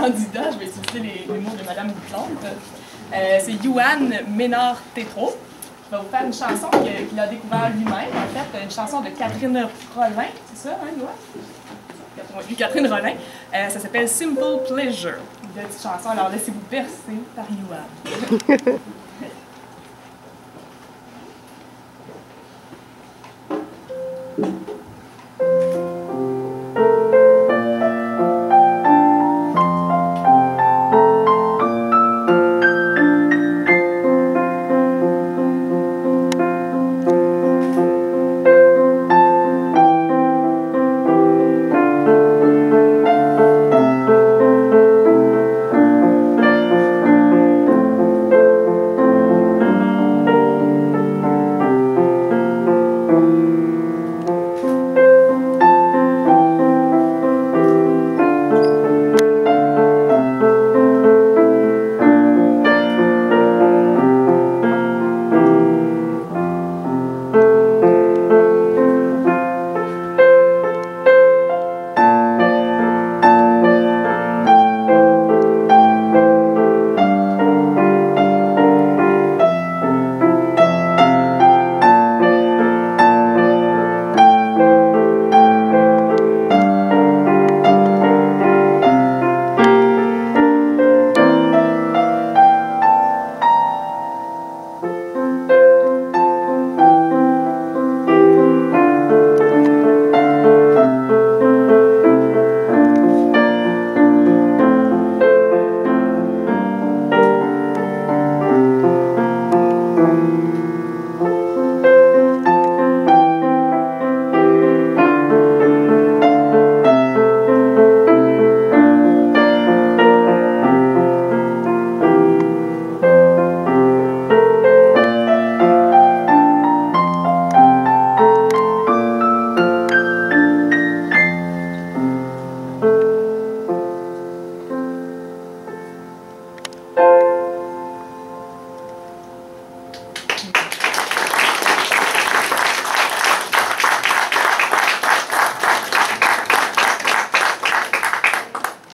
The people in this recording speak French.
candidat, je vais utiliser les, mots de Madame Plante. Euh, c'est Yuan Ménard Tétro. Je va vous faire une chanson qu'il a découvert lui-même, en fait, une chanson de Catherine Rollin, c'est ça, hein, Yuan? Catherine Rollin. Euh, ça s'appelle Simple Pleasure. Une petite chanson, alors laissez-vous bercer par Yuan.